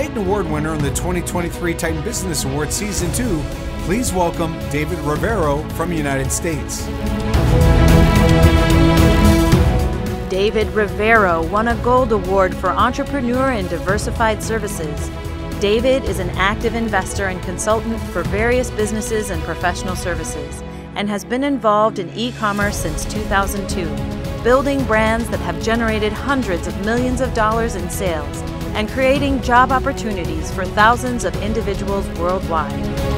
Titan Award winner in the 2023 Titan Business Award Season 2, please welcome David Rivero from United States. David Rivero won a Gold Award for Entrepreneur in Diversified Services. David is an active investor and consultant for various businesses and professional services and has been involved in e commerce since 2002, building brands that have generated hundreds of millions of dollars in sales and creating job opportunities for thousands of individuals worldwide.